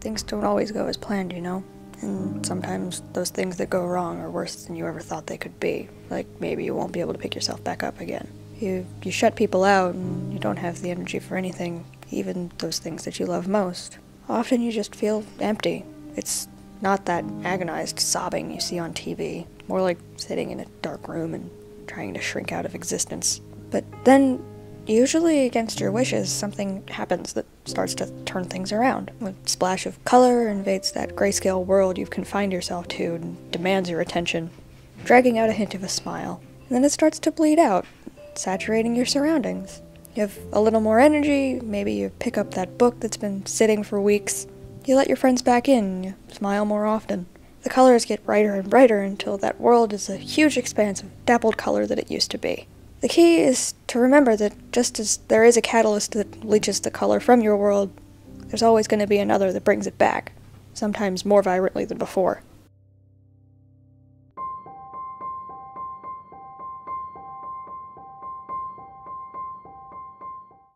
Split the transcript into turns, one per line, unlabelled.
Things don't always go as planned, you know? And sometimes those things that go wrong are worse than you ever thought they could be. Like maybe you won't be able to pick yourself back up again. You you shut people out and you don't have the energy for anything, even those things that you love most. Often you just feel empty. It's not that agonized sobbing you see on TV, more like sitting in a dark room and trying to shrink out of existence. But then Usually, against your wishes, something happens that starts to turn things around. A splash of color invades that grayscale world you've confined yourself to and demands your attention, dragging out a hint of a smile. And then it starts to bleed out, saturating your surroundings. You have a little more energy, maybe you pick up that book that's been sitting for weeks. You let your friends back in, you smile more often. The colors get brighter and brighter until that world is a huge expanse of dappled color that it used to be. The key is to remember that just as there is a catalyst that leaches the color from your world, there's always going to be another that brings it back, sometimes more vibrantly than before.